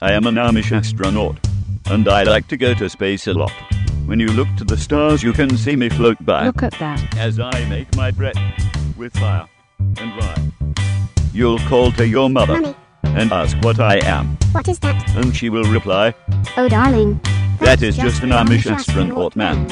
I am an Amish astronaut, and I like to go to space a lot. When you look to the stars, you can see me float by Look at that. as I make my bread with fire and rye. You'll call to your mother Mummy, and ask what I am, what is that? and she will reply, Oh, darling. That is just an Amish astronaut man.